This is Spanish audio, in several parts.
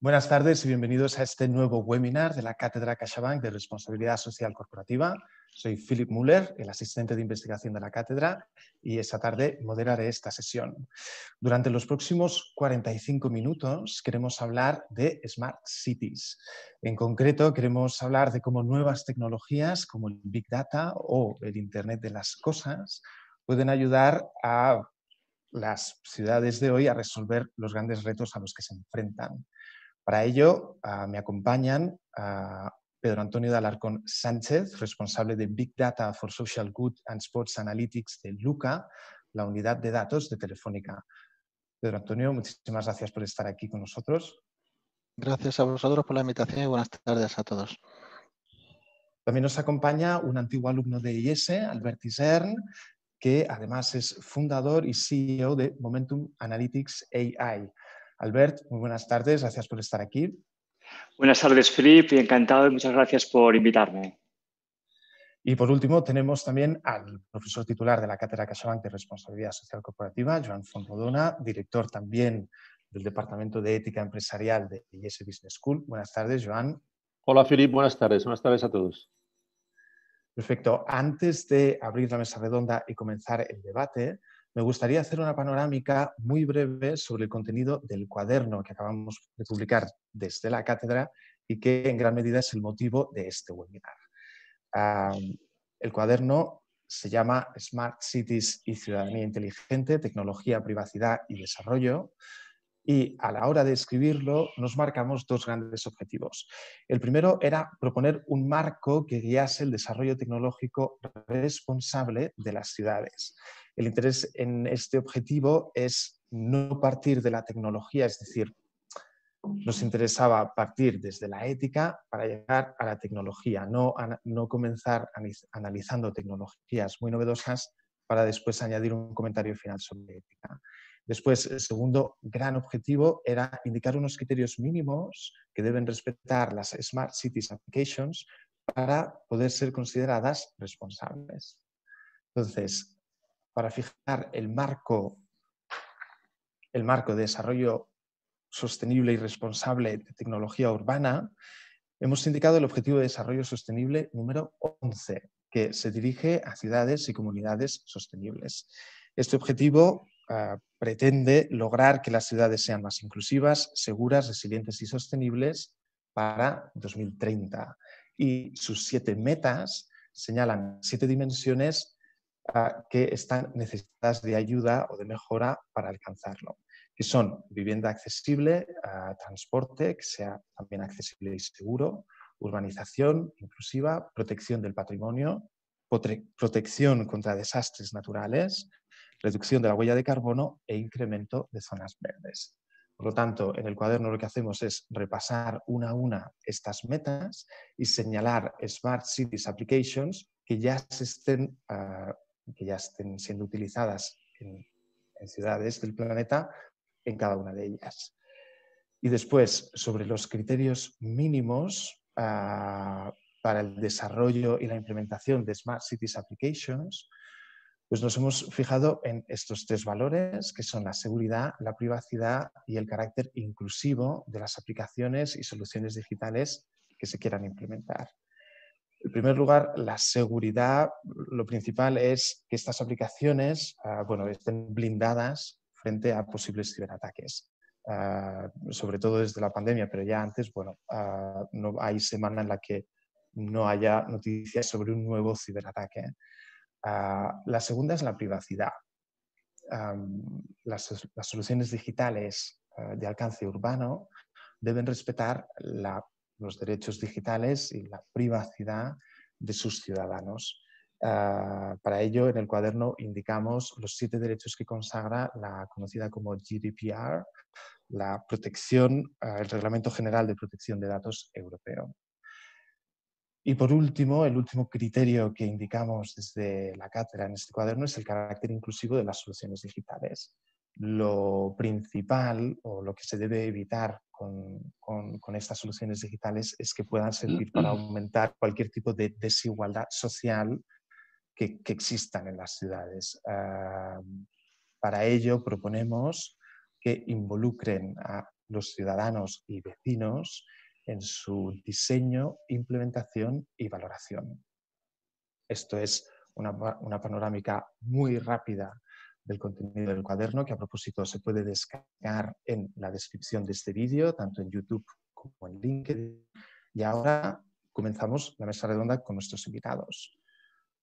Buenas tardes y bienvenidos a este nuevo webinar de la Cátedra CaixaBank de Responsabilidad Social Corporativa. Soy Philip Müller, el asistente de investigación de la cátedra, y esta tarde moderaré esta sesión. Durante los próximos 45 minutos queremos hablar de Smart Cities. En concreto, queremos hablar de cómo nuevas tecnologías como el Big Data o el Internet de las Cosas pueden ayudar a las ciudades de hoy a resolver los grandes retos a los que se enfrentan. Para ello ah, me acompañan ah, Pedro Antonio de Alarcón Sánchez, responsable de Big Data for Social Good and Sports Analytics de LUCA, la unidad de datos de Telefónica. Pedro Antonio, muchísimas gracias por estar aquí con nosotros. Gracias a vosotros por la invitación y buenas tardes a todos. También nos acompaña un antiguo alumno de IES, Albert Isern, que además es fundador y CEO de Momentum Analytics AI. Albert, muy buenas tardes, gracias por estar aquí. Buenas tardes, Filip, y encantado y muchas gracias por invitarme. Y por último, tenemos también al profesor titular de la Cátedra CaixaBank de Responsabilidad Social Corporativa, Joan Fonrodona, director también del Departamento de Ética Empresarial de IES Business School. Buenas tardes, Joan. Hola, Filip, buenas tardes. Buenas tardes a todos. Perfecto. Antes de abrir la mesa redonda y comenzar el debate, me gustaría hacer una panorámica muy breve sobre el contenido del cuaderno que acabamos de publicar desde la cátedra y que en gran medida es el motivo de este webinar. el cuaderno se llama Smart Cities y Ciudadanía Inteligente, Tecnología, Privacidad y Desarrollo y a la hora de escribirlo nos marcamos dos grandes objetivos. El primero era proponer un marco que guiase el desarrollo tecnológico responsable de las ciudades. El interés en este objetivo es no partir de la tecnología, es decir, nos interesaba partir desde la ética para llegar a la tecnología, no, no comenzar analizando tecnologías muy novedosas para después añadir un comentario final sobre ética. Después, el segundo gran objetivo era indicar unos criterios mínimos que deben respetar las Smart Cities Applications para poder ser consideradas responsables. Entonces, para fijar el marco, el marco de desarrollo sostenible y responsable de tecnología urbana, hemos indicado el Objetivo de Desarrollo Sostenible número 11, que se dirige a ciudades y comunidades sostenibles. Este objetivo ah, pretende lograr que las ciudades sean más inclusivas, seguras, resilientes y sostenibles para 2030. Y sus siete metas señalan siete dimensiones que están necesitadas de ayuda o de mejora para alcanzarlo, que son vivienda accesible, transporte que sea también accesible y seguro, urbanización inclusiva, protección del patrimonio, protección contra desastres naturales, reducción de la huella de carbono e incremento de zonas verdes. Por lo tanto, en el cuaderno lo que hacemos es repasar una a una estas metas y señalar Smart Cities Applications que ya se estén que ya estén siendo utilizadas en, ciudades del planeta en cada una de ellas. Y después, sobre los criterios mínimos ah, para el desarrollo y la implementación de Smart Cities Applications, pues nos hemos fijado en estos tres valores, que son la seguridad, la privacidad y el carácter inclusivo de las aplicaciones y soluciones digitales que se quieran implementar. En primer lugar, la seguridad, lo principal es que estas aplicaciones ah, bueno, estén blindadas frente a posibles ciberataques. Ah, sobre todo desde la pandemia, pero ya antes, bueno, ah, no hay semana en la que no haya noticias sobre un nuevo ciberataque. La segunda es la privacidad. Las, las, soluciones digitales de alcance urbano deben respetar la los derechos digitales y la privacidad de sus ciudadanos. Ah, para ello, en el cuaderno indicamos los siete derechos que consagra la conocida como GDPR, la protección, ah, el Reglamento General de Protección de Datos Europeo. Y por último, el último criterio que indicamos desde la cátedra en este cuaderno es el carácter inclusivo de las soluciones digitales lo principal o lo que se debe evitar con, estas soluciones digitales es que puedan servir para aumentar cualquier tipo de desigualdad social que, que existan en las ciudades. Ah, para ello proponemos que involucren a los ciudadanos y vecinos en su diseño, implementación y valoración. Esto es una, panorámica muy rápida del contenido del cuaderno que a propósito se puede descargar en la descripción de este vídeo, tanto en YouTube como en LinkedIn. Y ahora comenzamos la mesa redonda con nuestros invitados.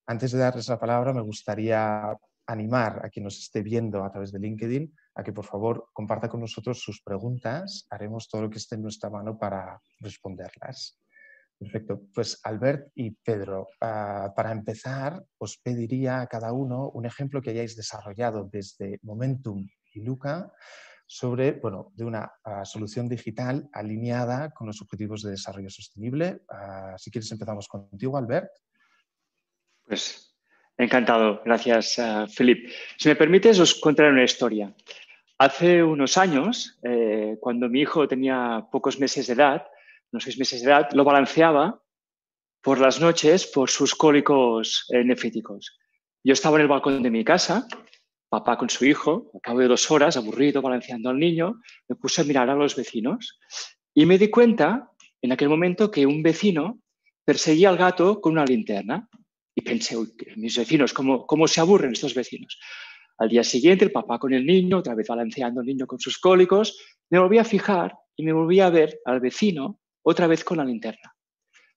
Antes de darles la palabra, me gustaría animar a quien nos esté viendo a través de LinkedIn a que por favor comparta con nosotros sus preguntas. Haremos todo lo que esté en nuestra mano para responderlas. Perfecto. Pues Albert y Pedro, ah, para empezar, os pediría a cada uno un ejemplo que hayáis desarrollado desde Momentum y Luca sobre, bueno, de una ah, solución digital alineada con los objetivos de desarrollo sostenible. Ah, si quieres empezamos contigo, Albert. Pues encantado. Gracias, Felipe. Si me permites, os contaré una historia. Hace unos años, eh, cuando mi hijo tenía pocos meses de edad, unos seis meses de edad, lo balanceaba por las noches por sus cólicos eh, nefríticos. Yo estaba en el balcón de mi casa, papá con su hijo, a cabo de dos horas, aburrido, balanceando al niño, me puse a mirar a los vecinos y me di cuenta en aquel momento que un vecino perseguía al gato con una linterna. Y pensé, mis vecinos, ¿cómo, ¿cómo se aburren estos vecinos? Al día siguiente, el papá con el niño, otra vez balanceando al niño con sus cólicos, me volví a fijar y me volví a ver al vecino otra vez con la linterna.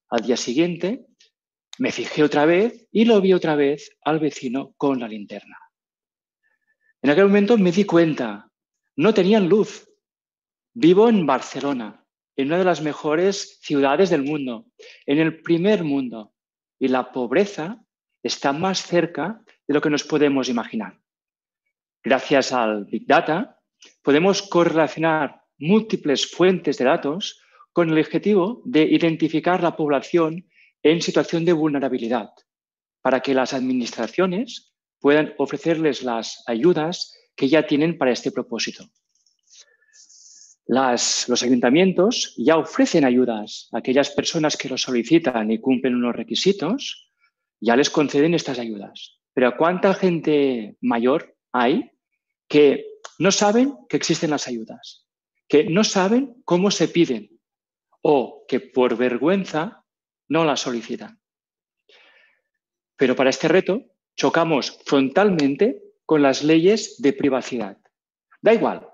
Al día siguiente me fijé otra vez y lo vi otra vez al vecino con la linterna. En aquel momento me di cuenta, no tenían luz. Vivo en Barcelona, en una de las mejores ciudades del mundo, en el primer mundo, y la pobreza está más cerca de lo que nos podemos imaginar. Gracias al Big Data, podemos correlacionar múltiples fuentes de datos con el objetivo de identificar la población en situación de vulnerabilidad, para que las administraciones puedan ofrecerles las ayudas que ya tienen para este propósito. Los ayuntamientos ya ofrecen ayudas a aquellas personas que lo solicitan y cumplen unos requisitos, ya les conceden estas ayudas. Pero ¿cuánta gente mayor hay que no saben que existen las ayudas? Que no saben cómo se piden, o que por vergüenza no la solicitan. Pero para este reto chocamos frontalmente con las leyes de privacidad. Da igual,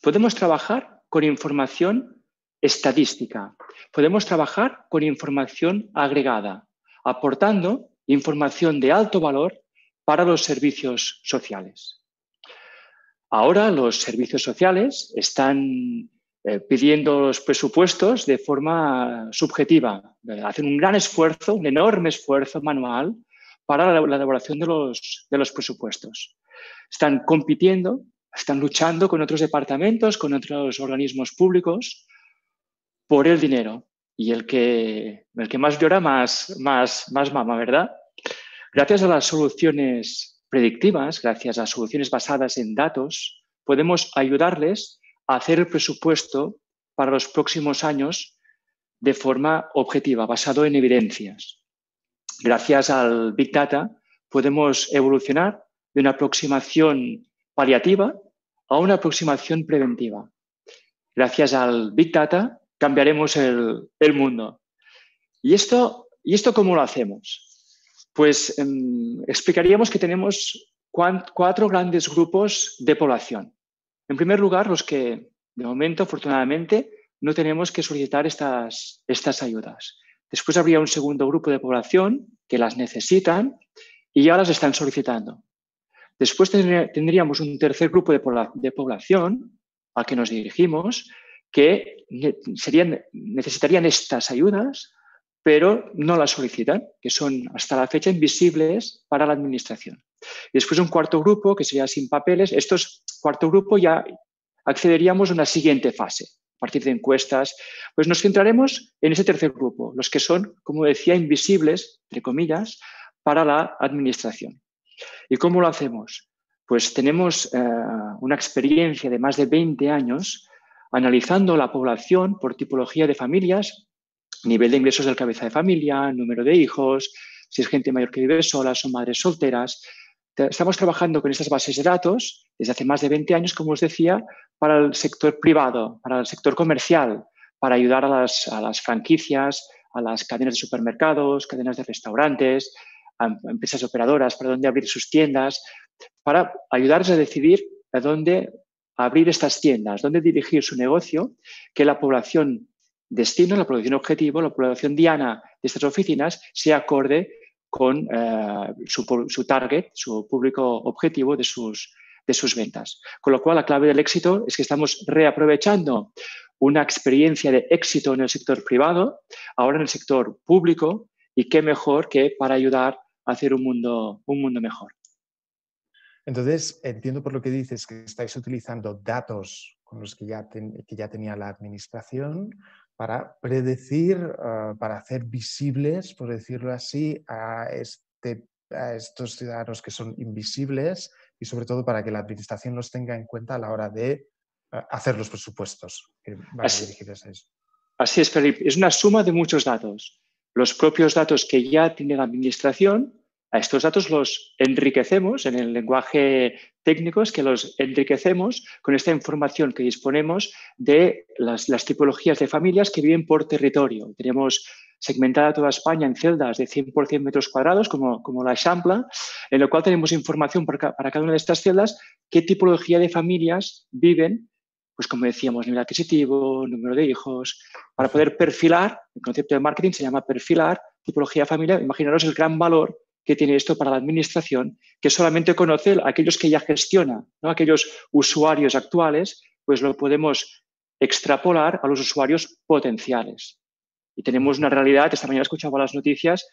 podemos trabajar con información estadística, podemos trabajar con información agregada, aportando información de alto valor para los servicios sociales. Ahora los servicios sociales están eh, pidiendo los presupuestos de forma subjetiva. Hacen un gran esfuerzo, un enorme esfuerzo manual para la, elaboración de los, de los presupuestos. Están compitiendo, están luchando con otros departamentos, con otros organismos públicos por el dinero. Y el que, el que más llora, más, más, más mama, ¿verdad? Gracias a las soluciones predictivas, gracias a soluciones basadas en datos, podemos ayudarles hacer el presupuesto para los próximos años de forma objetiva, basado en evidencias. Gracias al Big Data podemos evolucionar de una aproximación paliativa a una aproximación preventiva. Gracias al Big Data cambiaremos el, mundo. ¿Y esto, ¿Y esto cómo lo hacemos? Pues em, explicaríamos que tenemos cuatro grandes grupos de población. En primer lugar, los que de momento, afortunadamente, no tenemos que solicitar estas, estas ayudas. Después habría un segundo grupo de población que las necesitan y ya las están solicitando. Después tendríamos un tercer grupo de, población al que nos dirigimos que serían, necesitarían estas ayudas, pero no las solicitan, que son hasta la fecha invisibles para la administración. Y después un cuarto grupo que sería sin papeles. Estos cuarto grupo ya accederíamos a una siguiente fase, a partir de encuestas. Pues nos centraremos en ese tercer grupo, los que son, como decía, invisibles, entre comillas, para la administración. ¿Y cómo lo hacemos? Pues tenemos eh, una experiencia de más de 20 años analizando la población por tipología de familias, nivel de ingresos del cabeza de familia, número de hijos, si es gente mayor que vive sola, son madres solteras, estamos trabajando con estas bases de datos desde hace más de 20 años, como os decía, para el sector privado, para el sector comercial, para ayudar a las, a las franquicias, a las cadenas de supermercados, cadenas de restaurantes, empresas operadoras, para dónde abrir sus tiendas, para ayudarles a decidir dónde abrir estas tiendas, dónde dirigir su negocio, que la población destino, la población objetivo, la población diana de estas oficinas sea acorde con eh, su, target, su público objetivo de sus, de sus ventas. Con lo cual, la clave del éxito es que estamos reaprovechando una experiencia de éxito en el sector privado, ahora en el sector público, y qué mejor que para ayudar hacer un mundo, un mundo mejor. Entonces, entiendo por lo que dices que estáis utilizando datos con los que ya, que ya tenía la administración para predecir, ah, para hacer visibles, por decirlo así, a, este, a estos ciudadanos que son invisibles y sobre todo para que la administración los tenga en cuenta a la hora de ah, hacer los presupuestos que van así, a eso. Así es, Felipe. Es una suma de muchos datos. Los propios datos que ya tiene la administración a estos datos los enriquecemos en el lenguaje técnico, es que los enriquecemos con esta información que disponemos de las, tipologías de familias que viven por territorio. Tenemos segmentada toda España en celdas de 100 por 100 metros cuadrados, como, como la Champla, en lo cual tenemos información para, para cada una de estas celdas, qué tipología de familias viven pues como decíamos, nivel adquisitivo, número de hijos, para poder perfilar, el concepto de marketing se llama perfilar, tipología familia, imaginaros el gran valor que tiene esto para la administración, que solamente conoce aquellos que ya gestiona, ¿no? aquellos usuarios actuales, pues lo podemos extrapolar a los usuarios potenciales. Y tenemos una realidad, esta mañana escuchaba las noticias,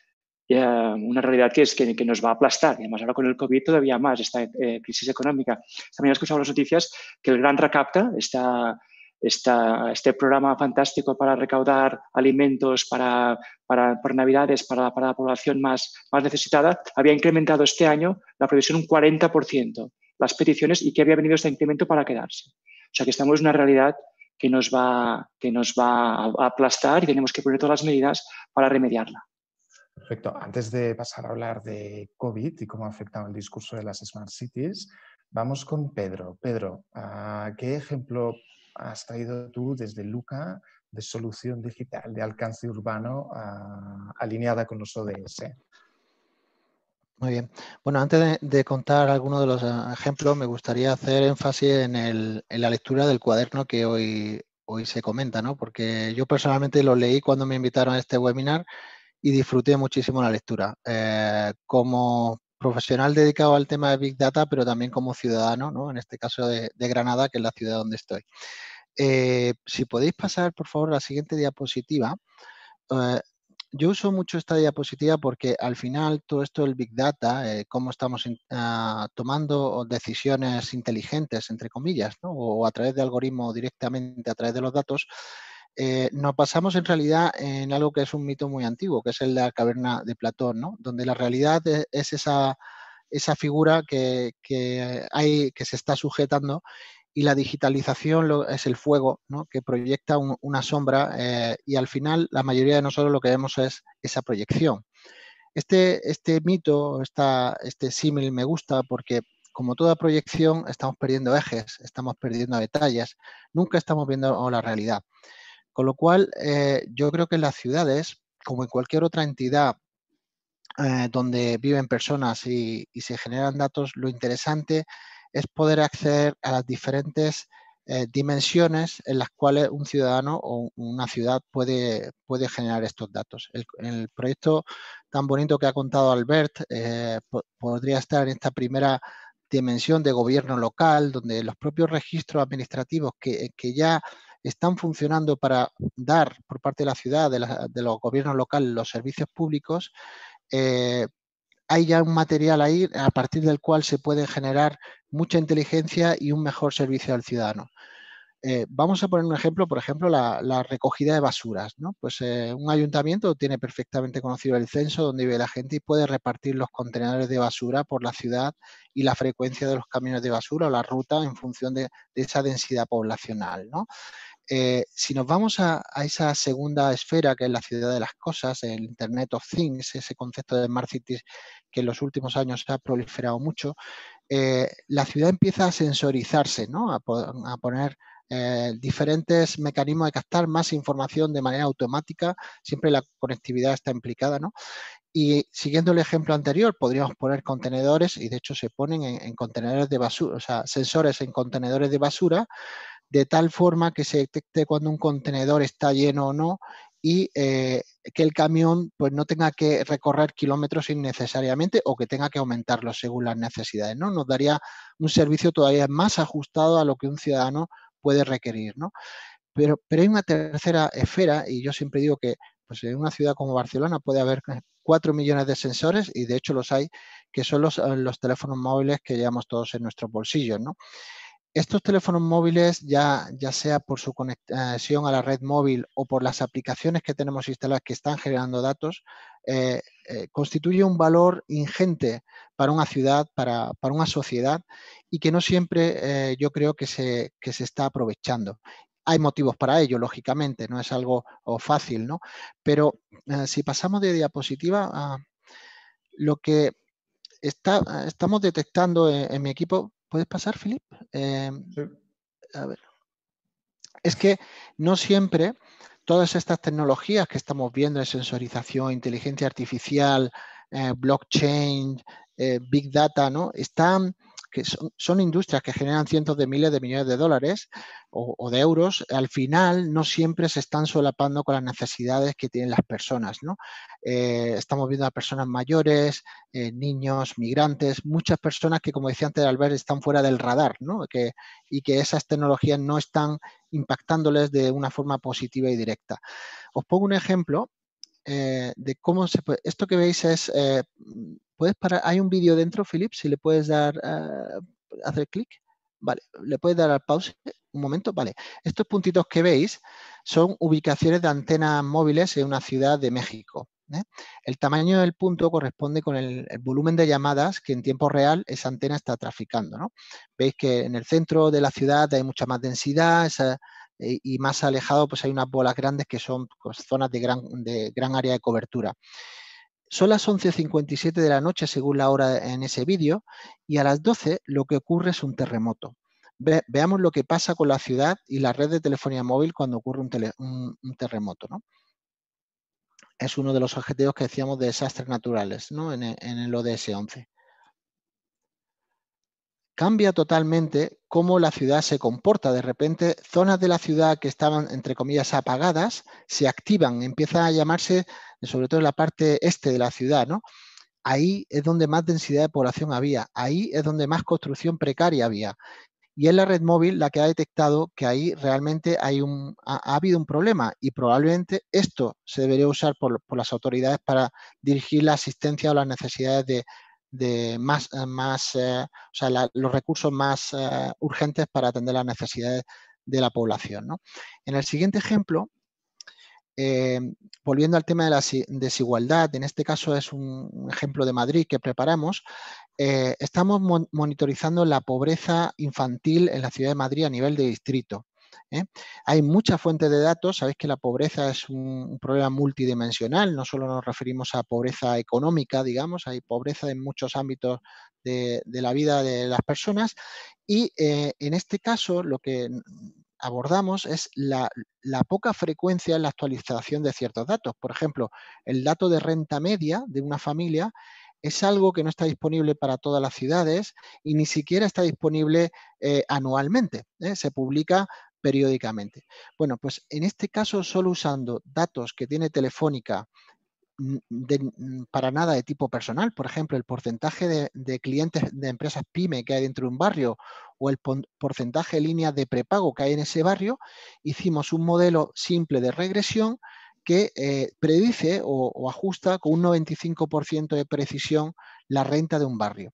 una realidad que es que, nos va a aplastar, y además ahora con el COVID todavía más, esta eh, crisis económica. Esta mañana escuchaba las noticias que el Gran Recapta, está este programa fantástico para recaudar alimentos para, para, por Navidades para, para, la población más, más necesitada, había incrementado este año la previsión un 40%, las peticiones, y que había venido este incremento para quedarse. O sea que estamos en una realidad que nos va, que nos va a aplastar y tenemos que poner todas las medidas para remediarla. Perfecto. Antes de pasar a hablar de COVID y cómo ha afectado el discurso de las Smart Cities, vamos con Pedro. Pedro, ¿qué ejemplo has traído tú desde Luca de solución digital de alcance urbano ah, alineada con los ODS? Muy bien. Bueno, antes de, contar algunos de los ah, ejemplos, me gustaría hacer énfasis en, la lectura del cuaderno que hoy, hoy se comenta, ¿no? Porque yo personalmente lo leí cuando me invitaron a este webinar y disfruté muchísimo la lectura. Eh, como profesional dedicado al tema de Big Data, pero también como ciudadano, ¿no? en este caso de, Granada, que es la ciudad donde estoy. Eh, si podéis pasar, por favor, a la siguiente diapositiva. Eh, yo uso mucho esta diapositiva porque al final todo esto del Big Data, cómo estamos ah, tomando decisiones inteligentes, entre comillas, o a través de algoritmos directamente a través de los datos, eh, nos pasamos en realidad en algo que es un mito muy antiguo, que es el de la caverna de Platón, ¿no? donde la realidad e, es esa, figura que, se está sujetando y la digitalización es el fuego que proyecta una sombra eh, y al final la mayoría de nosotros lo que vemos es esa proyección. Este, este mito, esta, este símil me gusta porque como toda proyección estamos perdiendo ejes, estamos perdiendo detalles, nunca estamos viendo la realidad. Con lo cual, eh, yo creo que en las ciudades, como en cualquier otra entidad eh, donde viven personas y, se generan datos, lo interesante es poder acceder a las diferentes eh, dimensiones en las cuales un ciudadano o una ciudad puede, puede generar estos datos. El, el proyecto tan bonito que ha contado Albert podría estar en esta primera dimensión de gobierno local, donde los propios registros administrativos que, que ya están funcionando para dar por parte de la ciudad, de, los gobiernos locales, los servicios públicos, eh, hay ya un material ahí a partir del cual se puede generar mucha inteligencia y un mejor servicio al ciudadano. Eh, vamos a poner un ejemplo, por ejemplo, la, recogida de basuras. Pues eh, un ayuntamiento tiene perfectamente conocido el censo donde vive la gente y puede repartir los contenedores de basura por la ciudad y la frecuencia de los camiones de basura o la ruta en función de, esa densidad poblacional. ¿no? Eh, si nos vamos a, esa segunda esfera, que es la ciudad de las cosas, el Internet of Things, ese concepto de Smart Cities que en los últimos años se ha proliferado mucho, eh, la ciudad empieza a sensorizarse, ¿no? a, poner eh, diferentes mecanismos de captar más información de manera automática, siempre la conectividad está implicada, ¿no? Y siguiendo el ejemplo anterior, podríamos poner contenedores, y de hecho se ponen en, contenedores de basura, o sea, sensores en contenedores de basura, de tal forma que se detecte cuando un contenedor está lleno o no y eh, que el camión pues, no tenga que recorrer kilómetros innecesariamente o que tenga que aumentarlos según las necesidades. ¿no? Nos daría un servicio todavía más ajustado a lo que un ciudadano puede requerir. ¿no? Pero, pero hay una tercera esfera, y yo siempre digo que pues, en una ciudad como Barcelona puede haber 4 millones de sensores y de hecho los hay, que son los, los teléfonos móviles que llevamos todos en nuestros bolsillos. ¿no? Estos teléfonos móviles, ya, ya sea por su conexión a la red móvil o por las aplicaciones que tenemos instaladas que están generando datos, eh, eh, constituye un valor ingente para una ciudad, para, una sociedad y que no siempre eh, yo creo que se, que se está aprovechando. Hay motivos para ello, lógicamente, no es algo fácil, ¿no? Pero si pasamos de diapositiva, a lo que está, estamos detectando en mi equipo ¿Puedes pasar, Filip? Em, a ver. Es que no siempre todas estas tecnologías que estamos viendo de sensorización, inteligencia artificial, eh, blockchain, eh, big data, ¿no? Están que son, industrias que generan cientos de miles de millones de dólares o, de euros, al final no siempre se están solapando con las necesidades que tienen las personas. ¿no? Eh, estamos viendo a personas mayores, eh, niños, migrantes, muchas personas que, como decía antes Albert, están fuera del radar ¿no? que, y que esas tecnologías no están impactándoles de una forma positiva y directa. Os pongo un ejemplo eh, de cómo se puede. Esto que veis es ¿Puedes parar? Hay un vídeo dentro, Philip, si le puedes dar, uh, hacer clic. Vale, le puedes dar al pause un momento. Vale, estos puntitos que veis son ubicaciones de antenas móviles en una ciudad de México. ¿eh? El tamaño del punto corresponde con el, volumen de llamadas que en tiempo real esa antena está traficando. ¿no? Veis que en el centro de la ciudad hay mucha más densidad y más alejado pues hay unas bolas grandes que son pues, zonas de gran, de gran área de cobertura. Son las 11.57 de la noche según la hora en ese vídeo y a las 12 lo que ocurre es un terremoto. veamos lo que pasa con la ciudad y la red de telefonía móvil cuando ocurre un, terremoto. Es uno de los objetivos que decíamos de desastres naturales en, en el ODS 11 cambia totalmente cómo la ciudad se comporta. De repente, zonas de la ciudad que estaban, entre comillas, apagadas, se activan, empieza a llamarse, sobre todo en la parte este de la ciudad, ¿no? Ahí es donde más densidad de población había, ahí es donde más construcción precaria había. Y es la red móvil la que ha detectado que ahí realmente hay un, ha, habido un problema y probablemente esto se debería usar por, por las autoridades para dirigir la asistencia o las necesidades de, de más, eh, más eh, o sea, los recursos más eh, urgentes para atender las necesidades de la población. En el siguiente ejemplo, volviendo al tema de la desigualdad, en este caso es un ejemplo de Madrid que preparamos, estamos monitorizando la pobreza infantil en la ciudad de Madrid a nivel de distrito. ¿Eh? Hay muchas fuentes de datos, sabéis que la pobreza es un, problema multidimensional, no solo nos referimos a pobreza económica, digamos, hay pobreza en muchos ámbitos de, la vida de las personas y eh, en este caso lo que abordamos es la, poca frecuencia en la actualización de ciertos datos. Por ejemplo, el dato de renta media de una familia es algo que no está disponible para todas las ciudades y ni siquiera está disponible eh, anualmente. Se publica periódicamente. Bueno, pues en este caso, solo usando datos que tiene Telefónica para nada de tipo personal, por ejemplo, el porcentaje de, clientes de empresas pyme que hay dentro de un barrio o el porcentaje de líneas de prepago que hay en ese barrio, hicimos un modelo simple de regresión que eh, predice o, ajusta con un 95% de precisión la renta de un barrio.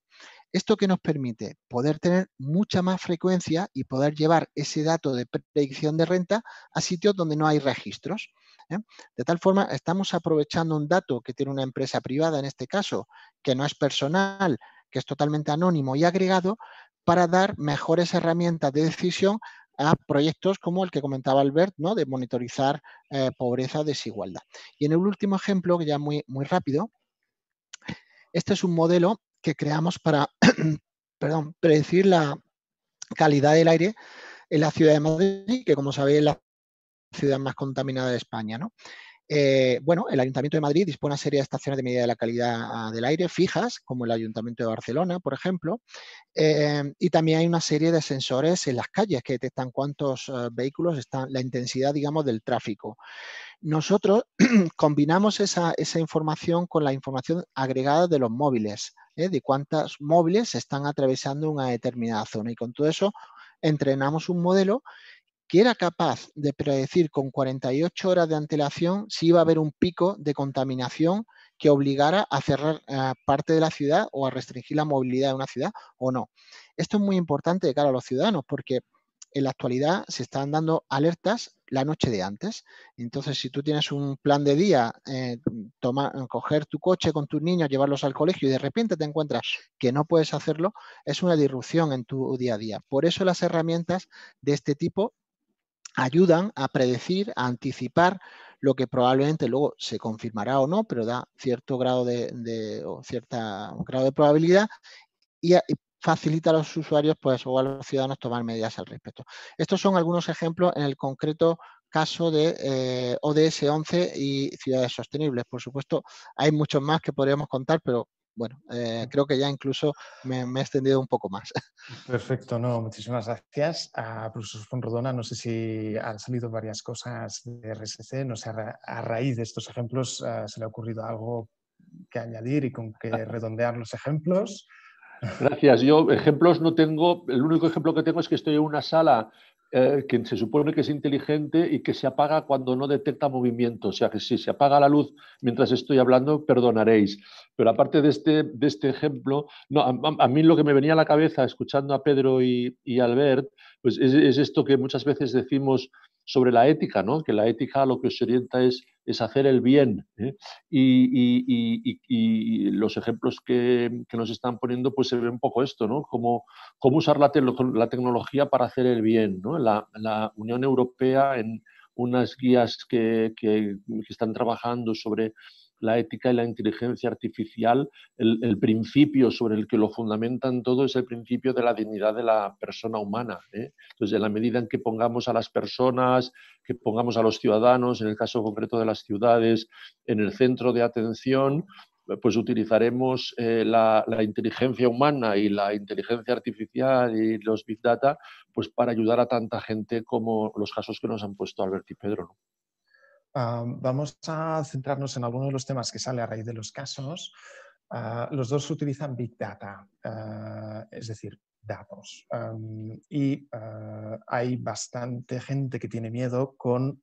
¿Esto que nos permite? Poder tener mucha más frecuencia y poder llevar ese dato de predicción de renta a sitios donde no hay registros. ¿eh? De tal forma, estamos aprovechando un dato que tiene una empresa privada, en este caso, que no es personal, que es totalmente anónimo y agregado, para dar mejores herramientas de decisión a proyectos como el que comentaba Albert, ¿no? de monitorizar eh, pobreza, desigualdad. Y en el último ejemplo, que ya muy, muy rápido, este es un modelo que creamos para predecir la calidad del aire en la ciudad de Madrid, que como sabéis es la ciudad más contaminada de España. Eh, bueno, el Ayuntamiento de Madrid dispone una serie de estaciones de medida de la calidad ah, del aire fijas, como el Ayuntamiento de Barcelona, por ejemplo, eh, y también hay una serie de sensores en las calles que detectan cuántos eh, vehículos están, la intensidad, digamos, del tráfico. Nosotros combinamos esa, información con la información agregada de los móviles, de cuántos móviles están atravesando una determinada zona, y con todo eso entrenamos un modelo que era capaz de predecir con 48 horas de antelación si iba a haber un pico de contaminación que obligara a cerrar eh, parte de la ciudad o a restringir la movilidad de una ciudad o no. Esto es muy importante de cara a los ciudadanos porque en la actualidad se están dando alertas la noche de antes. Entonces, si tú tienes un plan de día, eh, coger tu coche con tus niños, llevarlos al colegio y de repente te encuentras que no puedes hacerlo, es una disrupción en tu día a día. Por eso las herramientas de este tipo ayudan a predecir, a anticipar lo que probablemente luego se confirmará o no, pero da cierto grado de, o cierta grado de probabilidad y, facilita a los usuarios pues, o a los ciudadanos tomar medidas al respecto. Estos son algunos ejemplos en el concreto caso de eh, ODS 11 y ciudades sostenibles. Por supuesto, hay muchos más que podríamos contar, pero bueno, eh, creo que ya incluso me, he extendido un poco más. Perfecto, no, muchísimas gracias. A profesor Fonrodona, no sé si han salido varias cosas de RSC, no sé, a, raíz de estos ejemplos, ah, ¿se le ha ocurrido algo que añadir y con que redondear los ejemplos? Gracias. Yo ejemplos no tengo. El único ejemplo que tengo es que estoy en una sala eh, que se supone que es inteligente y que se apaga cuando no detecta movimiento. O sea que si se apaga la luz mientras estoy hablando, perdonaréis. Pero aparte de este, de este ejemplo, no, a, mí lo que me venía a la cabeza escuchando a Pedro y, Albert, pues es, es, esto que muchas veces decimos sobre la ética, ¿no? que la ética lo que se orienta es, es hacer el bien. ¿eh? Y, los ejemplos que, nos están poniendo, pues se ve un poco esto, ¿no? Cómo, cómo usar la, la, tecnología para hacer el bien. ¿no? La, la Unión Europea en unas guías que, que están trabajando sobre la ética y la inteligencia artificial, el, principio sobre el que lo fundamentan todo es el principio de la dignidad de la persona humana. ¿eh? Entonces, en la medida en que pongamos a las personas, que pongamos a los ciudadanos, en el caso concreto de las ciudades, en el centro de atención, pues utilizaremos eh, la, inteligencia humana y la inteligencia artificial y los big data pues para ayudar a tanta gente como los casos que nos han puesto Albert y Pedro vamos a centrarnos en algunos de los temas que sale a raíz de los casos. Ah, los dos utilizan Big Data, ah, es decir, datos. y ah, hay bastante gente que tiene miedo con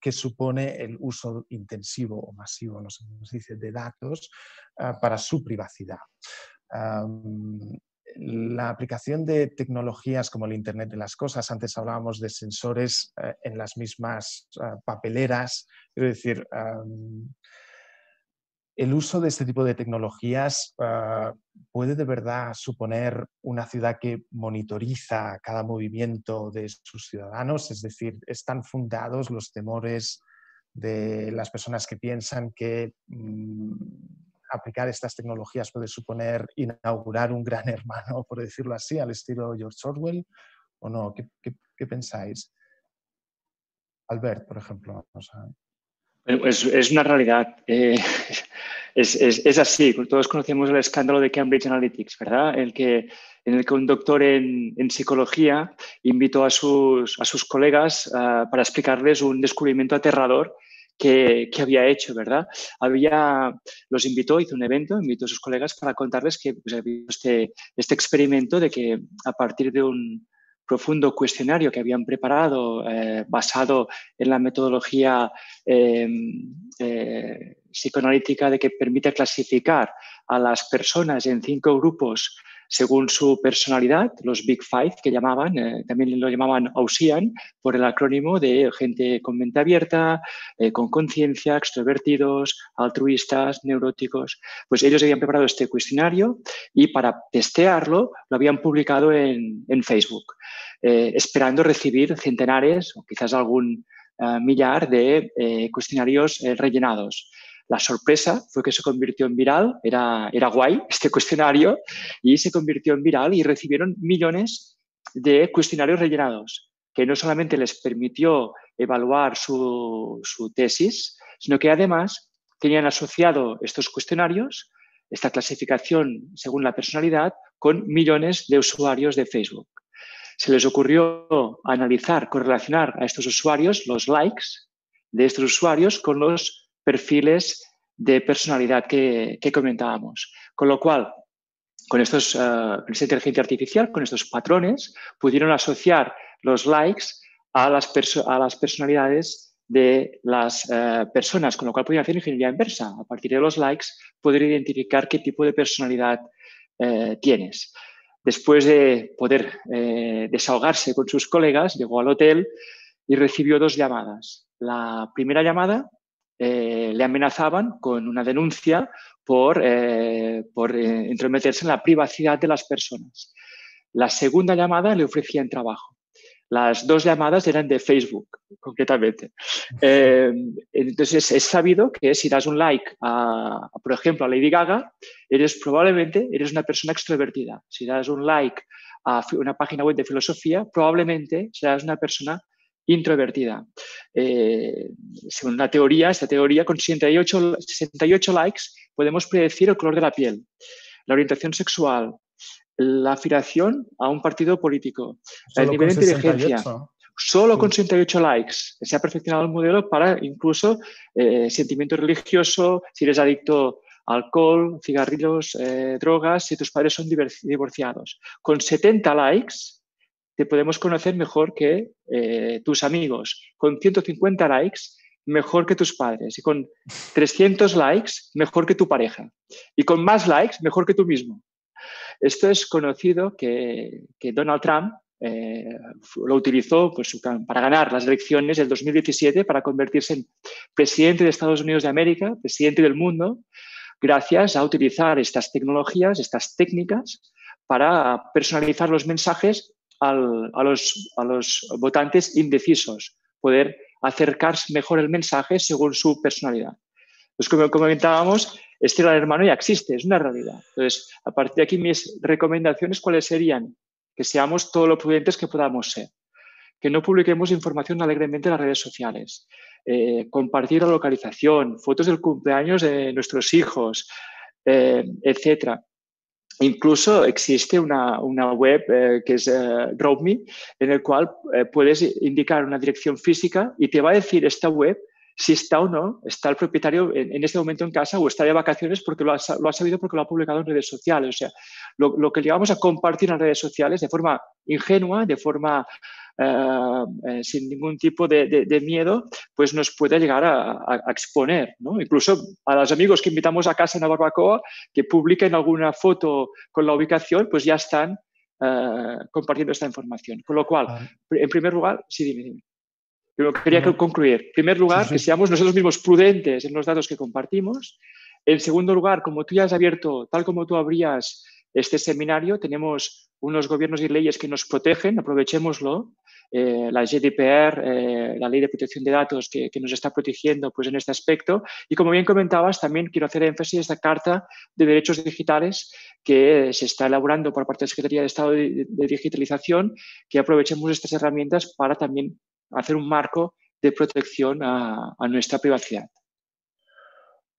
qué supone el uso intensivo o masivo, no sé cómo se dice, de datos para su privacidad la aplicación de tecnologías como el Internet de las Cosas, antes hablábamos de sensores eh, en las mismas eh, papeleras, es decir, el uso de este tipo de tecnologías eh, puede de verdad suponer una ciudad que monitoriza cada movimiento de sus ciudadanos, es decir, están fundados los temores de las personas que piensan que mm, aplicar estas tecnologías puede suponer inaugurar un gran hermano, por decirlo así, al estilo George Orwell, o no? ¿Qué, pensáis? Albert, por ejemplo. es, una realidad. Eh, es, así. Todos conocemos el escándalo de Cambridge Analytics, ¿verdad? El que, en el que un doctor en, psicología invitó a sus, a sus colegas ah, para explicarles un descubrimiento aterrador que, había hecho, ¿verdad? Había, los invitó, hizo un evento, invitó a sus colegas para contarles que pues, había este, este experimento de que a partir de un profundo cuestionario que habían preparado eh, basado en la metodología em, eh, psicoanalítica de que permite clasificar a las personas en cinco grupos según su personalidad, los Big Five que llamaban, eh, también lo llamaban AUSIAN por el acrónimo de gente con mente abierta, eh, con conciencia, extrovertidos, altruistas, neuróticos. Pues ellos habían preparado este cuestionario y para testearlo lo habían publicado en, Facebook, eh, esperando recibir centenares o quizás algún millar de cuestionarios rellenados. La sorpresa fue que se convirtió en viral, era, era guay este cuestionario, y se convirtió en viral y recibieron millones de cuestionarios rellenados, que no solamente les permitió evaluar su, tesis, sino que además tenían asociado estos cuestionarios, esta clasificación según la personalidad, con millones de usuarios de Facebook. Se les ocurrió analizar, correlacionar a estos usuarios los likes de estos usuarios con los perfiles de personalidad que, comentábamos. Con lo cual, con, estos, uh, esta inteligencia artificial, con estos patrones, pudieron asociar los likes a las, a las personalidades de las eh, personas, con lo cual podían hacer ingeniería inversa. A partir de los likes, poder identificar qué tipo de personalidad eh, tienes. Después de poder desahogarse con sus colegas, llegó al hotel y recibió dos llamadas. La primera llamada eh, le amenazaban con una denuncia por, eh, por eh, entrometerse en la privacidad de las personas. La segunda llamada le ofrecían trabajo. Las dos llamadas eran de Facebook, concretamente. entonces, es sabido que si das un like, a, por ejemplo, a Lady Gaga, eres probablemente eres una persona extrovertida. Si das un like a una página web de filosofía, probablemente serás una persona introvertida. Eh, según una teoría, esta teoría, con 68, 68 likes podemos predecir el color de la piel, la orientación sexual, la afiliación a un partido político, el nivel de inteligencia. Solo con 68 likes se ha perfeccionado el modelo para incluso eh, sentimiento religioso, si eres adicto a alcohol, cigarrillos, eh, drogas, si tus padres son divorciados. Con 70 likes te podemos conocer mejor que eh, tus amigos. Con 150 likes, mejor que tus padres. Y con 300 likes, mejor que tu pareja. Y con más likes, mejor que tú mismo. Esto es conocido que, Donald Trump eh, lo utilizó pues, para ganar las elecciones del 2017 para convertirse en presidente de Estados Unidos de América, presidente del mundo, gracias a utilizar estas tecnologías, estas técnicas para personalizar los mensajes a, los, a los votantes indecisos, poder acercarse mejor el mensaje según su personalidad. Pues como comentábamos, este gran hermano ya existe, es una realidad. Entonces, a partir de aquí, mis recomendaciones, ¿cuáles serían? Que seamos todo lo prudentes que podamos ser. Que no publiquemos información alegremente en las redes sociales. Eh, compartir la localización, fotos del cumpleaños de nuestros hijos, eh, etcétera. Incluso existe una, web eh, que es uh, en el cual eh, puedes indicar una dirección física y te va a decir esta web si está o no, está el propietario en, este momento en casa o está de vacaciones porque lo ha, sabido porque lo ha publicado en redes sociales. O sea, lo, lo que llegamos a compartir en redes sociales de forma ingenua, de forma eh, eh, sin ningún tipo de, miedo, pues nos puede llegar a, exponer. Incluso a los amigos que invitamos a casa en la barbacoa, que publiquen alguna foto con la ubicación, pues ya están eh, compartiendo esta información. Con lo cual, en primer lugar, sí, dime, dime. Pero quería concluir. En primer lugar, que seamos nosotros mismos prudentes en los datos que compartimos. En segundo lugar, como tú ya has abierto, tal como tú abrías este seminario, tenemos unos gobiernos y leyes que nos protegen, aprovechémoslo. Eh, la GDPR, eh, la Ley de Protección de Datos, que, nos está protegiendo pues, en este aspecto. Y como bien comentabas, también quiero hacer énfasis en esta Carta de Derechos Digitales que se está elaborando por parte de la Secretaría de Estado de, Digitalización, que aprovechemos estas herramientas para también hacer un marco de protección a nuestra privacidad.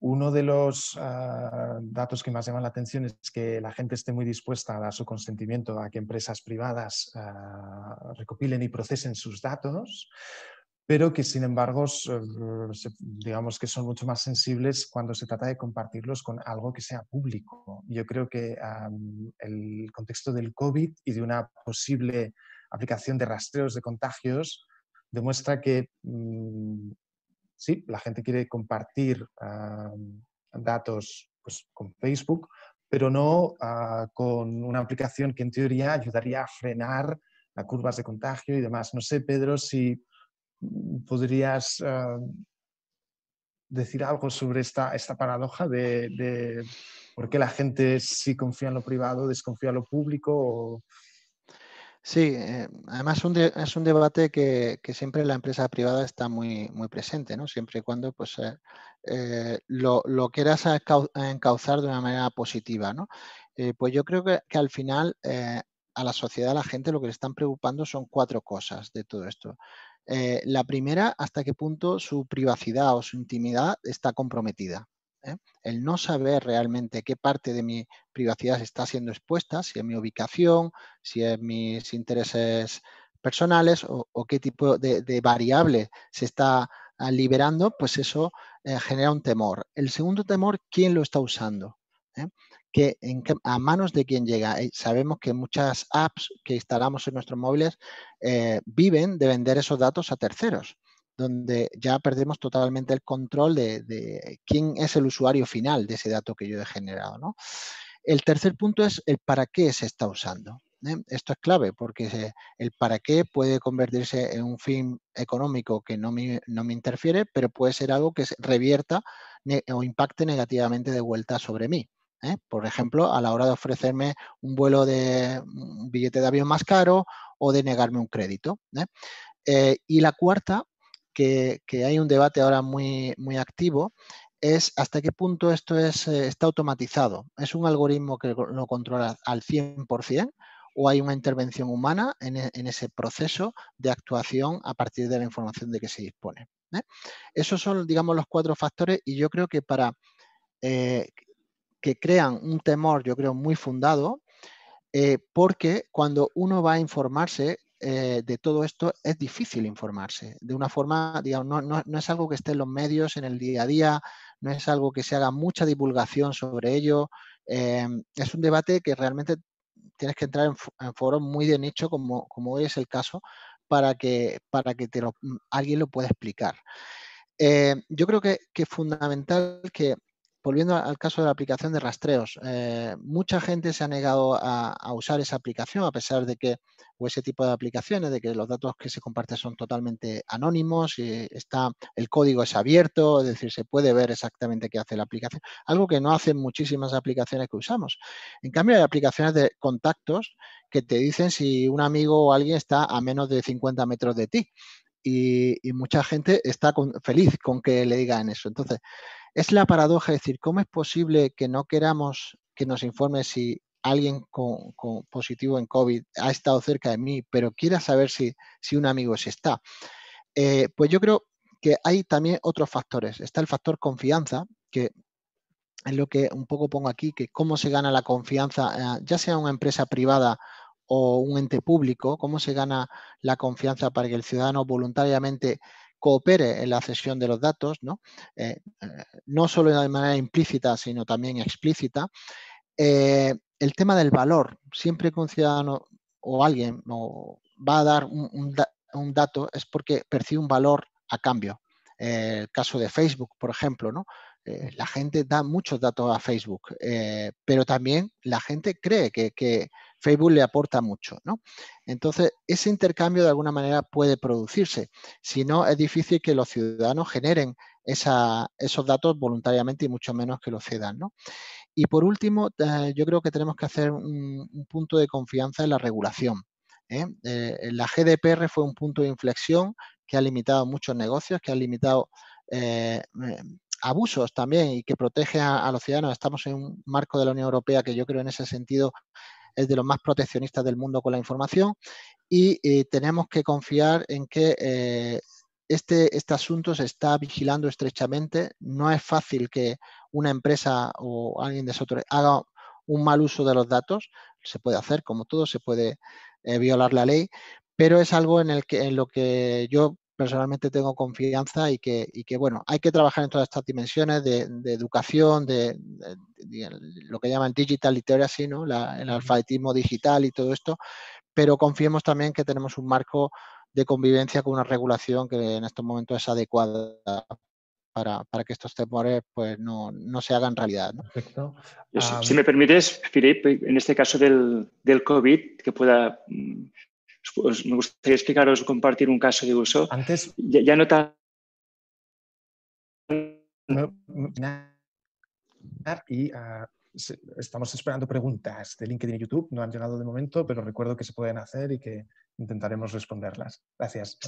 Uno de los ah, datos que más llaman la atención es que la gente esté muy dispuesta a dar su consentimiento a que empresas privadas ah, recopilen y procesen sus datos, pero que sin embargo digamos que son mucho más sensibles cuando se trata de compartirlos con algo que sea público. Yo creo que el contexto del COVID y de una posible aplicación de rastreos de contagios demuestra que mm, sí, la gente quiere compartir datos pues, con Facebook, pero no ah, con una aplicación que en teoría ayudaría a frenar las curvas de contagio y demás. No sé, Pedro, si mm, podrías ah, decir algo sobre esta, esta paradoja de, por qué la gente sí confía en lo privado, desconfía en lo público. Sí, eh, además es un debate que, siempre la empresa privada está muy, muy presente, ¿no? Siempre y cuando pues, eh, eh, lo, quieras encauzar de una manera positiva, ¿no? pues yo creo que al final a la sociedad, a la gente, lo que le están preocupando son cuatro cosas de todo esto. la primera, hasta qué punto su privacidad o su intimidad está comprometida. ¿Eh? El no saber realmente qué parte de mi privacidad está siendo expuesta, si es mi ubicación, si es mis intereses personales o, qué tipo de, variable se está ah, liberando, pues eso eh, genera un temor. El segundo temor, ¿quién lo está usando? ¿Eh? Que a manos de quién llega. sabemos que muchas apps que instalamos en nuestros móviles viven de vender esos datos a terceros donde ya perdemos totalmente el control de, quién es el usuario final de ese dato que yo he generado. El tercer punto es el para qué se está usando. ¿eh? Esto es clave porque el para qué puede convertirse en un fin económico que no me, no me interfiere, pero puede ser algo que revierta o impacte negativamente de vuelta sobre mí. ¿eh? Por ejemplo, a la hora de ofrecerme un vuelo de un billete de avión más caro o de negarme un crédito. ¿eh? y la cuarta que, hay un debate ahora muy, muy activo es hasta qué punto esto es, eh, está automatizado. ¿Es un algoritmo que lo controla al 100% o hay una intervención humana en, e, ese proceso de actuación a partir de la información de que se dispone? ¿eh? Esos son, digamos, los cuatro factores y yo creo que para eh, que crean un temor, yo creo, muy fundado, porque cuando uno va a informarse, eh, de todo esto es difícil informarse. De una forma, digamos, no, es algo que esté en los medios en el día a día, no es algo que se haga mucha divulgación sobre ello. Eh, es un debate que realmente tienes que entrar en, foros muy de nicho, como, como, hoy es el caso, para que, para que te alguien lo pueda explicar. Eh, yo creo que, es fundamental que volviendo al caso de la aplicación de rastreos, mucha gente se ha negado a, usar esa aplicación a pesar de que o ese tipo de aplicaciones, de que los datos que se comparten son totalmente anónimos, y está, el código es abierto, es decir, se puede ver exactamente qué hace la aplicación, algo que no hacen muchísimas aplicaciones que usamos. En cambio, hay aplicaciones de contactos que te dicen si un amigo o alguien está a menos de 50 metros de ti. Y, mucha gente está feliz con que le digan eso. Entonces, es la paradoja, es decir, ¿cómo es posible que no queramos que nos informe si alguien positivo en COVID ha estado cerca de mí, pero quiera saber si, si un amigo se está. Eh, pues yo creo que hay también otros factores. Está el factor confianza, que es lo que un poco pongo aquí, que cómo se gana la confianza, eh, ya sea una empresa privada o un ente público, cómo se gana la confianza para que el ciudadano voluntariamente coopere en la cesión de los datos, ¿no? Eh, no solo de manera implícita, sino también explícita el tema del valor, siempre que un ciudadano o alguien va a dar un, dato es porque percibe un valor a cambio. el caso de Facebook, por ejemplo, ¿no? Eh, la gente da muchos datos a Facebook, eh, pero también la gente cree que, Facebook le aporta mucho. ¿no? Entonces, ese intercambio de alguna manera puede producirse. Si no, es difícil que los ciudadanos generen esos datos voluntariamente y mucho menos que los cedan. ¿no? Y por último, eh, yo creo que tenemos que hacer un, punto de confianza en la regulación. ¿eh? Eh, la GDPR fue un punto de inflexión que ha limitado muchos negocios, que ha limitado abusos también y que protege a, los ciudadanos. Estamos en un marco de la Unión Europea que yo creo en ese sentido es de los más proteccionistas del mundo con la información y tenemos que confiar en que este, este asunto se está vigilando estrechamente. No es fácil que una empresa o alguien de software haga un mal uso de los datos. Se puede hacer, como todo, se puede eh, violar la ley, pero es algo en, el que, en lo que yo personalmente tengo confianza y que, que, bueno, hay que trabajar en todas estas dimensiones de, educación, de, lo que llaman digital literacy, ¿no? el alfabetismo digital y todo esto, pero confiemos también que tenemos un marco de convivencia con una regulación que en estos momentos es adecuada para, que estos temores pues, no, se hagan realidad. Perfecto. si me permites, Filip, en este caso del, del COVID, que pueda pues me gustaría explicaros, compartir un caso de uso. Antes. Ya, ya no tan. Y uh, estamos esperando preguntas de LinkedIn y YouTube. No han llegado de momento, pero recuerdo que se pueden hacer y que intentaremos responderlas. Gracias.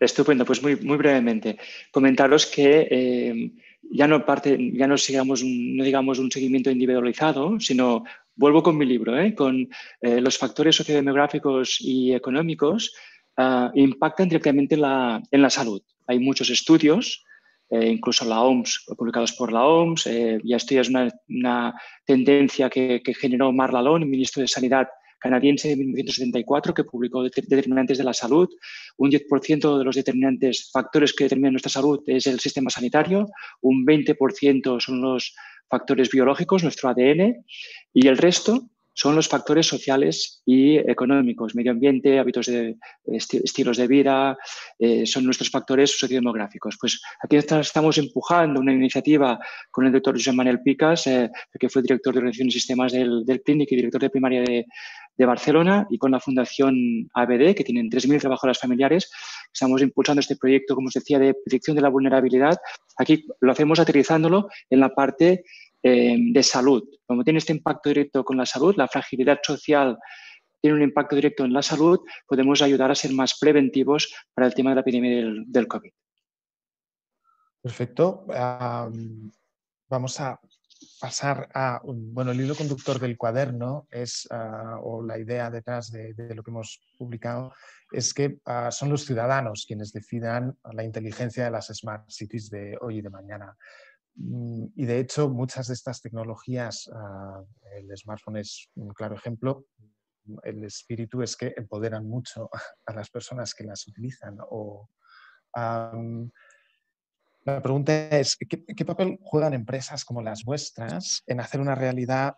Estupendo, pues muy, muy brevemente. Comentaros que eh, ya no parte, ya no sigamos, no digamos un seguimiento individualizado, sino vuelvo con mi libro, ¿eh? con eh, los factores sociodemográficos y económicos ah, impactan directamente en la, en la, salud. Hay muchos estudios, incluso la OMS, publicados por la OMS, y esto ya es una, una tendencia que, que generó Marla Lone, ministro de Sanidad canadiense de 1974 que publicó determinantes de la salud. Un 10% de los determinantes, factores que determinan nuestra salud es el sistema sanitario, un 20% son los factores biológicos, nuestro ADN, y el resto son los factores sociales y económicos, medio ambiente, hábitos de estilos de vida, eh, son nuestros factores sociodemográficos. Pues aquí estamos empujando una iniciativa con el doctor José Manuel Picas, eh, que fue director de Organización y Sistemas del, del CLINIC y director de primaria de, de Barcelona y con la Fundación ABD, que tienen 3.000 trabajadoras familiares. Estamos impulsando este proyecto, como os decía, de predicción de la vulnerabilidad. Aquí lo hacemos aterrizándolo en la parte eh, de salud. Como tiene este impacto directo con la salud, la fragilidad social tiene un impacto directo en la salud, podemos ayudar a ser más preventivos para el tema de la epidemia del, COVID. Perfecto. vamos a pasar a, bueno, el hilo conductor del cuaderno es, ah, o la idea detrás de, lo que hemos publicado, es que ah, son los ciudadanos quienes decidan la inteligencia de las smart cities de hoy y de mañana. Y de hecho, muchas de estas tecnologías, ah, el smartphone es un claro ejemplo, el espíritu es que empoderan mucho a las personas que las utilizan. O, la pregunta es, ¿qué, papel juegan empresas como las vuestras en hacer una realidad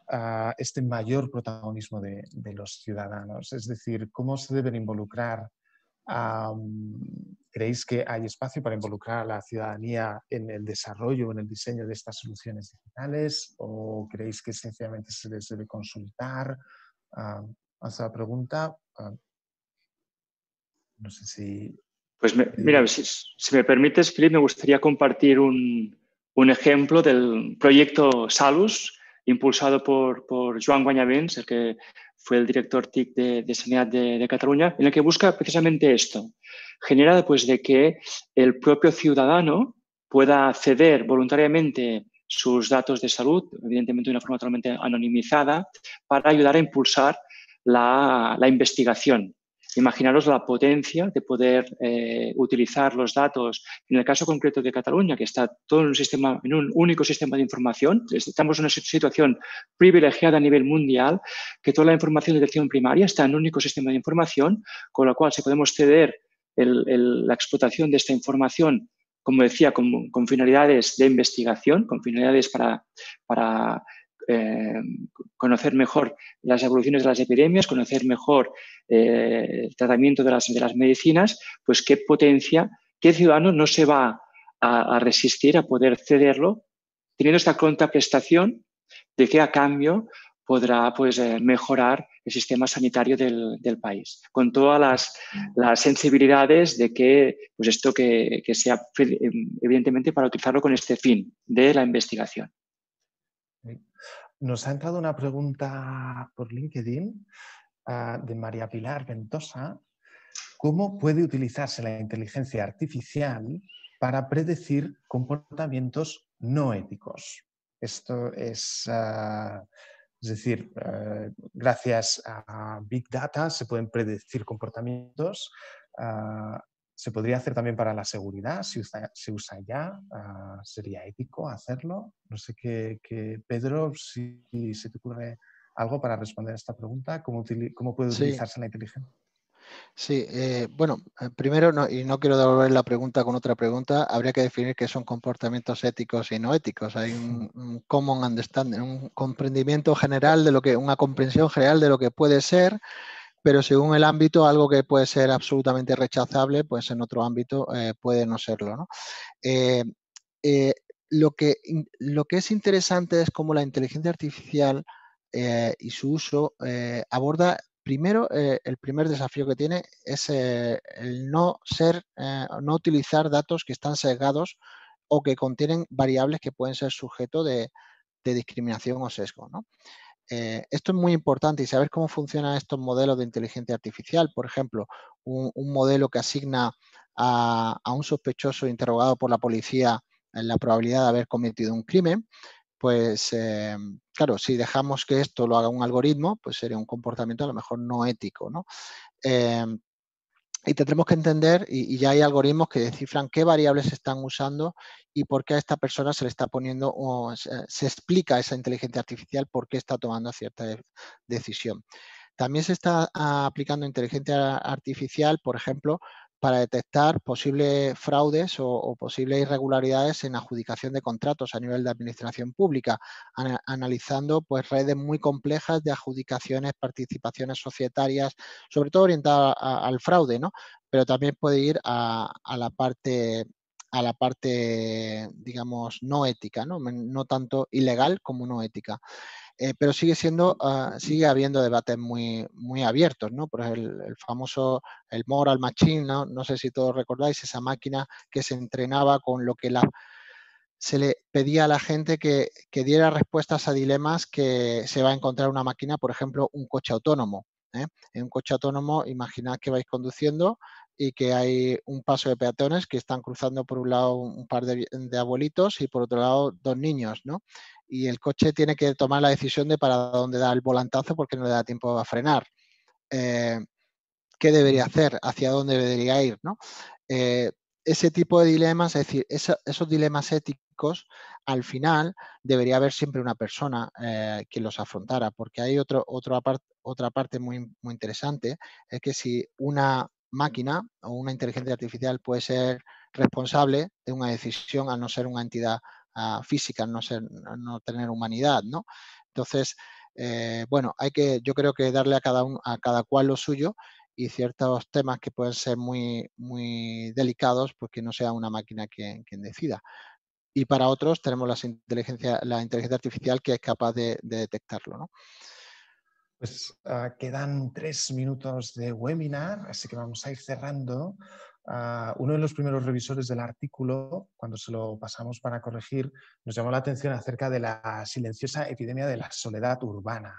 este mayor protagonismo de, de, los ciudadanos? Es decir, ¿cómo se deben involucrar ¿Creéis que hay espacio para involucrar a la ciudadanía en el desarrollo, en el diseño de estas soluciones digitales? ¿O creéis que sencillamente se les debe consultar? Uh, la pregunta. no sé si... Pues mira, si, me permites, Filipe, me gustaría compartir un, un ejemplo del proyecto Salus, impulsado por, por Joan Guanyavens, el que fue el director TIC de, Sanidad de, Cataluña, en el que busca precisamente esto. Genera pues, de que el propio ciudadano pueda ceder voluntariamente sus datos de salud, evidentemente de una forma totalmente anonimizada, para ayudar a impulsar la, la investigación Imaginaros la potencia de poder eh, utilizar los datos, en el caso concreto de Cataluña, que está todo en un, sistema, en un único sistema de información. Estamos en una situación privilegiada a nivel mundial, que toda la información de detección primaria está en un único sistema de información, con lo cual si podemos ceder la explotación de esta información como decía, con, finalidades de investigación, con finalidades para eh, conocer mejor las evoluciones de las epidemias, conocer mejor eh, el tratamiento de las, medicinas, pues qué potencia, qué ciudadano no se va a, resistir a poder cederlo, teniendo esta contraprestación de que a cambio podrá pues, eh, mejorar el sistema sanitario del, país, con todas las, sensibilidades de que pues esto que, sea evidentemente para utilizarlo con este fin de la investigación. Nos ha entrado una pregunta por LinkedIn ah, de María Pilar Ventosa. ¿Cómo puede utilizarse la inteligencia artificial para predecir comportamientos no éticos? Esto es, ah, es decir, ah, gracias a Big Data se pueden predecir comportamientos ¿Se podría hacer también para la seguridad? ¿Se usa, se usa ya? Ah, ¿Sería ético hacerlo? No sé qué, Pedro, si, se te ocurre algo para responder a esta pregunta, ¿cómo, cómo puede utilizarse la inteligencia? Sí, eh, bueno, eh, primero, y no quiero devolver la pregunta con otra pregunta, habría que definir qué son comportamientos éticos y no éticos. Hay un, un, common understanding, un comprendimiento general de lo que, una comprensión general de lo que puede ser pero según el ámbito, algo que puede ser absolutamente rechazable, pues en otro ámbito eh, puede no serlo. ¿no? Eh, eh, lo, que, lo que es interesante es cómo la inteligencia artificial y su uso aborda primero, el primer desafío que tiene es el no ser, no utilizar datos que están sesgados o que contienen variables que pueden ser sujeto de, discriminación o sesgo. Eh, esto es muy importante y saber cómo funcionan estos modelos de inteligencia artificial. Por ejemplo, un, modelo que asigna a, un sospechoso interrogado por la policía la probabilidad de haber cometido un crimen, pues eh, claro, si dejamos que esto lo haga un algoritmo, pues sería un comportamiento a lo mejor no ético. ¿no? Eh, y tendremos que entender, y, ya hay algoritmos que descifran qué variables se están usando y por qué a esta persona se le está poniendo, o se, explica esa inteligencia artificial por qué está tomando cierta decisión. También se está ah, aplicando inteligencia artificial, por ejemplo, para detectar posibles fraudes o, posibles irregularidades en adjudicación de contratos a nivel de administración pública, analizando pues, redes muy complejas de adjudicaciones, participaciones societarias, sobre todo orientadas al fraude, ¿no? pero también puede ir a, la parte a la parte, digamos, no ética, ¿no? no tanto ilegal como no ética. Eh, pero sigue siendo, ah, sigue habiendo debates muy, muy abiertos, ¿no? Por el, el famoso, el Moral Machine, ¿no? No sé si todos recordáis esa máquina que se entrenaba con lo que la, se le pedía a la gente que, que, diera respuestas a dilemas que se va a encontrar una máquina, por ejemplo, un coche autónomo. ¿eh? En un coche autónomo, imaginad que vais conduciendo y que hay un paso de peatones que están cruzando por un lado un par de, abuelitos y por otro lado dos niños, ¿no? y el coche tiene que tomar la decisión de para dónde da el volantazo porque no le da tiempo a frenar. Eh, ¿Qué debería hacer? ¿Hacia dónde debería ir? ¿no? Eh, ese tipo de dilemas, es decir, esos dilemas éticos, al final debería haber siempre una persona eh, que los afrontara, porque hay otra parte muy, muy interesante, es que si una máquina o una inteligencia artificial puede ser responsable de una decisión al no ser una entidad física, no, ser, no tener humanidad, ¿no? Entonces, eh, bueno, hay que, yo creo que darle a cada, a cada cual lo suyo y ciertos temas que pueden ser muy, muy delicados, pues que no sea una máquina quien, decida. Y para otros tenemos la inteligencia, la inteligencia artificial que es capaz de, detectarlo. ¿no? Pues ah, quedan tres minutos de webinar, así que vamos a ir cerrando uno de los primeros revisores del artículo, cuando se lo pasamos para corregir, nos llamó la atención acerca de la silenciosa epidemia de la soledad urbana.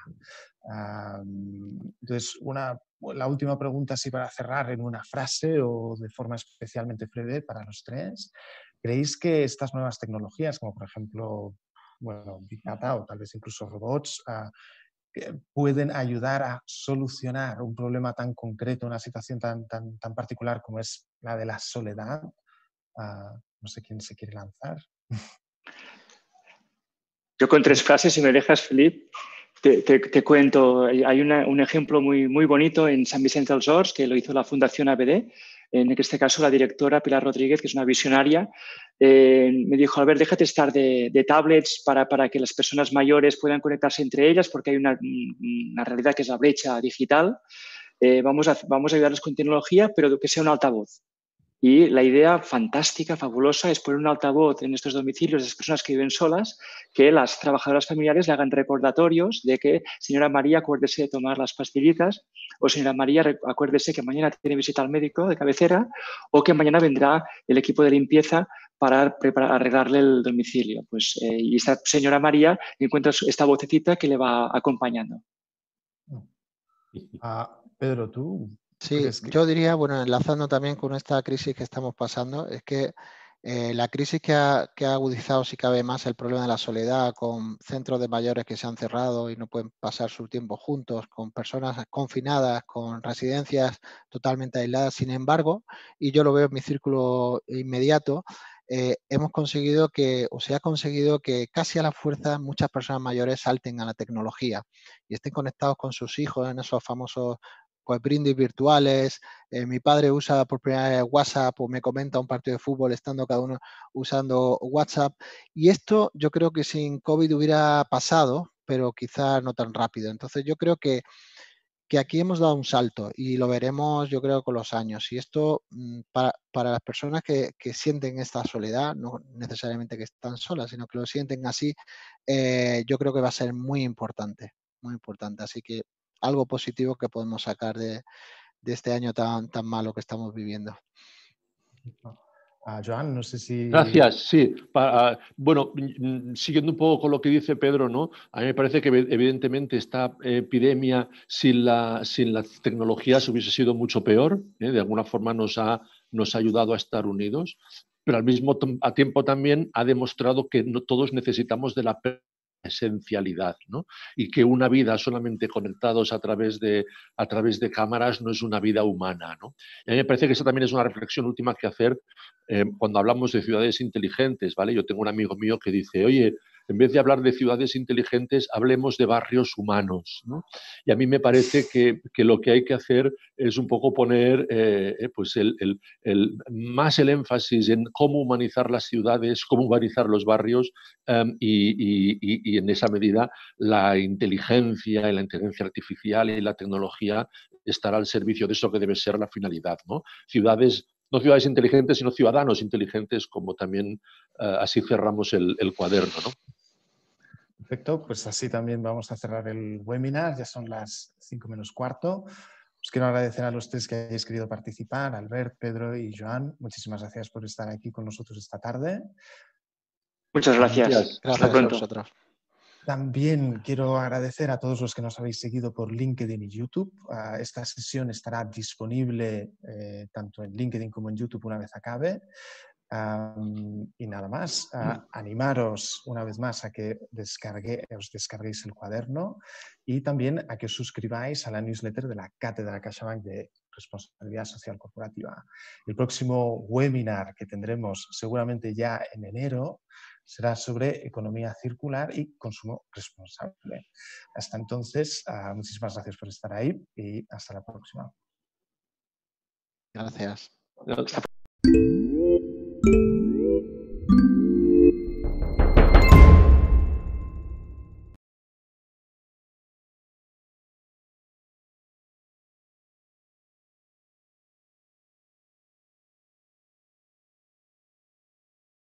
entonces, una, la última pregunta, así para cerrar en una frase o de forma especialmente breve para los tres. ¿Creéis que estas nuevas tecnologías, como por ejemplo bueno, Big Data o tal vez incluso robots, ah, pueden ayudar a solucionar un problema tan concreto, una situación tan, tan, tan particular como es la de la soledad. Ah, no sé quién se quiere lanzar. Yo con tres frases, si me dejas, Felipe, te, cuento. Hay un ejemplo muy, muy bonito en San Vicente dels Horts que lo hizo la Fundación ABD, en este caso la directora Pilar Rodríguez, que es una visionaria, eh, me dijo, a ver, déjate estar de, tablets para, para, que las personas mayores puedan conectarse entre ellas, porque hay una, una realidad que es la brecha digital. Eh, vamos, a, vamos a ayudarles con tecnología, pero que sea un altavoz. Y la idea fantástica, fabulosa, es poner un altavoz en estos domicilios de las personas que viven solas, que las trabajadoras familiares le hagan recordatorios de que, señora María, acuérdese de tomar las pastillitas, o señora María, acuérdese que mañana tiene visita al médico de cabecera, o que mañana vendrá el equipo de limpieza para, preparar, arreglarle el domicilio. Pues, eh, y esta señora María encuentra esta vocecita que le va acompañando. Ah, Pedro, tú Sí, yo diría, bueno, enlazando también con esta crisis que estamos pasando, es que eh, la crisis que ha, agudizado, si cabe más, el problema de la soledad, con centros de mayores que se han cerrado y no pueden pasar su tiempo juntos, con personas confinadas, con residencias totalmente aisladas. Sin embargo, y yo lo veo en mi círculo inmediato, eh, hemos conseguido que, o se ha conseguido que casi a la fuerza muchas personas mayores salten a la tecnología y estén conectados con sus hijos en esos famosos pues brindis virtuales, eh, mi padre usa por primera vez WhatsApp o me comenta un partido de fútbol estando cada uno usando WhatsApp. Y esto yo creo que sin COVID hubiera pasado, pero quizá no tan rápido. Entonces yo creo que, que aquí hemos dado un salto y lo veremos yo creo con los años. Y esto mm, para, las personas que, sienten esta soledad, no necesariamente que están solas, sino que lo sienten así, eh, yo creo que va a ser muy importante, muy importante. Así que algo positivo que podemos sacar de, este año tan, tan malo que estamos viviendo. Joan, no sé si... Gracias, sí. bueno, mm, siguiendo un poco con lo que dice Pedro, ¿no? A mí me parece que evidentemente esta epidemia sin la, sin las tecnologías hubiese sido mucho peor. ¿eh? De alguna forma nos ha, nos ha ayudado a estar unidos, pero al mismo tiempo también ha demostrado que no todos necesitamos de la esencialidad, ¿no? Y que una vida solamente conectados a través de, a través de cámaras no es una vida humana, ¿no? Y a mí me parece que esa también es una reflexión última que hacer eh, cuando hablamos de ciudades inteligentes, ¿vale? Yo tengo un amigo mío que dice, oye, en vez de hablar de ciudades inteligentes, hablemos de barrios humanos. Y a mí me parece que, lo que hay que hacer es un poco poner eh, eh, pues más el énfasis en cómo humanizar las ciudades, cómo humanizar los barrios em, y, en esa medida la inteligencia y la inteligencia artificial y la tecnología estará al servicio de eso que debe ser la finalidad. ¿no? Ciudades no ciudades inteligentes, sino ciudadanos inteligentes, como también eh, así cerramos el, el cuaderno. ¿no? Perfecto, pues así también vamos a cerrar el webinar, ya son las 5 menos cuarto. Os quiero agradecer a los tres que hayáis querido participar, Albert, Pedro y Joan. Muchísimas gracias por estar aquí con nosotros esta tarde. Muchas gracias. Gracias, a vosotros. También quiero agradecer a todos los que nos habéis seguido por LinkedIn y YouTube. Ah, esta sesión estará disponible eh, tanto en LinkedIn como en YouTube una vez acabe y nada más, mm. animaros una vez más a que descargue, os descarguéis el cuaderno y también a que os suscribáis a la newsletter de la Cátedra CaixaBank de Responsabilidad Social Corporativa. El próximo webinar que tendremos seguramente ya en enero será sobre economía circular y consumo responsable. Hasta entonces, ah, muchísimas gracias por estar ahí y hasta la próxima. Gracias.